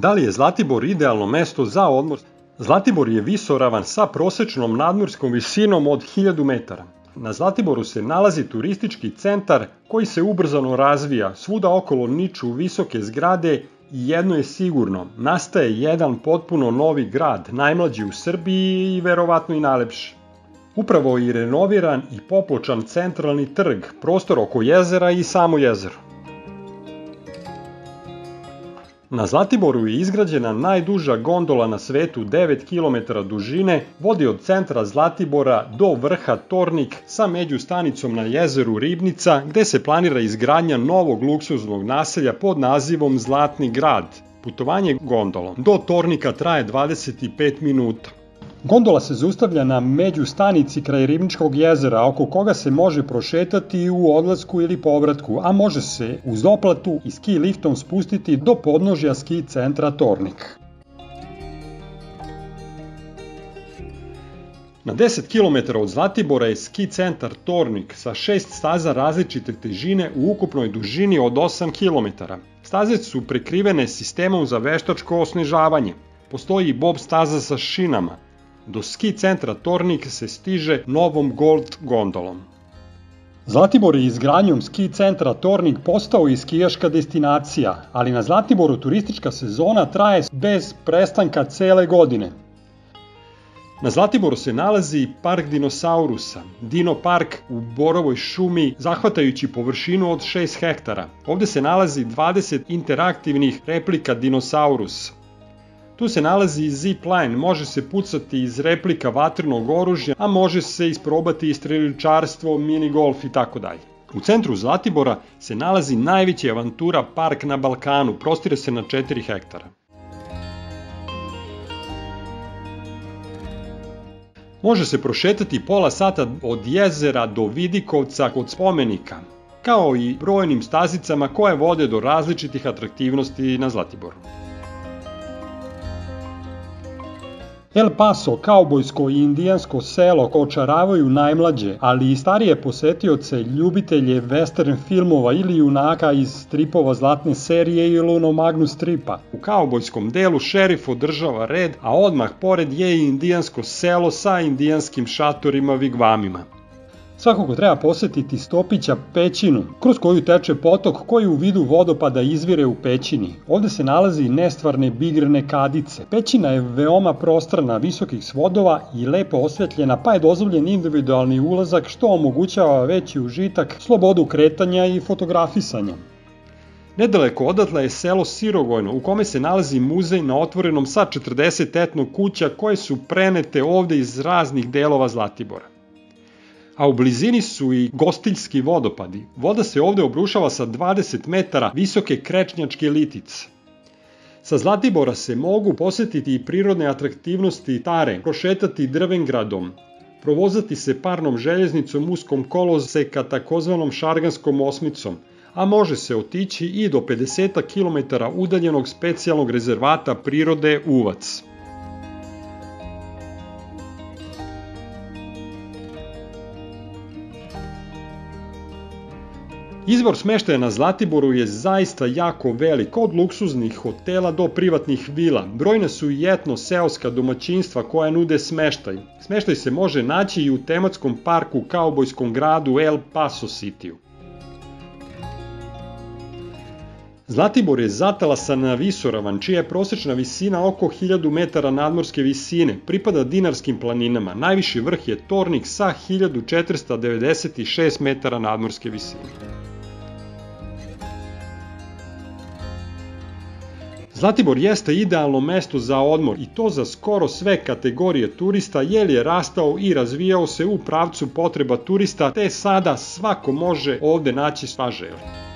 Da li je Zlatibor idealno mesto za odmor? Zlatibor je visoravan sa prosečnom nadmorskom visinom od 1000 metara. Na Zlatiboru se nalazi turistički centar koji se ubrzano razvija, svuda okolo niču visoke zgrade i jedno je sigurno, nastaje jedan potpuno novi grad, najmlađi u Srbiji i verovatno i najlepši. Upravo i renoviran i popločan centralni trg, prostor oko jezera i samo jezero. Na Zlatiboru je izgrađena najduža gondola na svetu 9 km dužine, vodi od centra Zlatibora do vrha Tornik sa međustanicom na jezeru Ribnica, gde se planira izgradnja novog luksuznog naselja pod nazivom Zlatni grad. Putovanje gondolom do Tornika traje 25 minuta. Gondola se zaustavlja na međustanici kraj Ribničkog jezera, oko koga se može prošetati u odlasku ili povratku, a može se uz doplatu i ski liftom spustiti do podnožja ski centra Tornik. Na 10 km od Zlatibora je ski centar Tornik sa šest staza različite težine u ukupnoj dužini od 8 km. Staze su prekrivene sistemom za veštačko osnežavanje. Postoji i bob staza sa šinama, Do ski centra Tornik se stiže novom Gold gondolom. Zlatibor je izgradnjom ski centra Tornik postao i skijaška destinacija, ali na Zlatiboru turistička sezona traje bez prestanka cele godine. Na Zlatiboru se nalazi park dinosaurusa, Dino park u Borovoj šumi, zahvatajući površinu od 6 hektara. Ovde se nalazi 20 interaktivnih replika dinosaurusa. Tu se nalazi i zip line, može se pucati iz replika vatrenog oružja, a može se isprobati i streličarstvo, mini golf i tako dalje. U centru Zlatibora se nalazi najveći avantura park na Balkanu, prostire se na 4 hektara. Može se prošetati pola sata od jezera do Vidikovca kod spomenika, kao i brojnim stazicama koje vode do različitih atraktivnosti na Zlatiboru. El Paso, kaubojsko i indijansko selo očaravaju najmlađe, ali i starije posetioce, ljubitelje western filmova ili junaka iz stripova zlatne serije ili ono Magnus stripa. U kaubojskom delu šerif održava red, a odmah pored je i indijansko selo sa indijanskim šatorima vigvamima. Svakako treba posetiti Stopića pećinu, kroz koju teče potok koji u vidu vodopada izvire u pećini. Ovde se nalazi nestvarne bigrne kadice. Pećina je veoma prostrana, visokih svodova i lepo osvetljena, pa je dozvoljen individualni ulazak što omogućava veći užitak, slobodu kretanja i fotografisanja. Nedaleko odatle je selo Sirogojno, u kome se nalazi muzej na otvorenom sa 40 etnog kuća koje su prenete ovde iz raznih delova Zlatibora a u blizini su i gostiljski vodopadi. Voda se ovde obrušava sa 20 metara visoke krečnjačke litice. Sa Zlatibora se mogu posetiti i prirodne atraktivnosti Tare, prošetati Drvengradom, provozati se parnom željeznicom uskom koloseka takozvanom Šarganskom osmicom, a može se otići i do 50 km udaljenog specijalnog rezervata prirode Uvac. Izbor smeštaja na Zlatiboru je zaista jako velik, od luksuznih hotela do privatnih vila. Brojne su i etno seoska domaćinstva koja nude smeštaj. Smeštaj se može naći i u tematskom parku kaubojskom gradu El Paso Cityu. Zlatibor je na visoravan, čija je prosečna visina oko 1000 metara nadmorske visine, pripada dinarskim planinama. Najviši vrh je Tornik sa 1496 metara nadmorske visine. Zlatibor jeste idealno mesto za odmor i to za skoro sve kategorije turista jer je rastao i razvijao se u pravcu potreba turista te sada svako može ovde naći sva želi.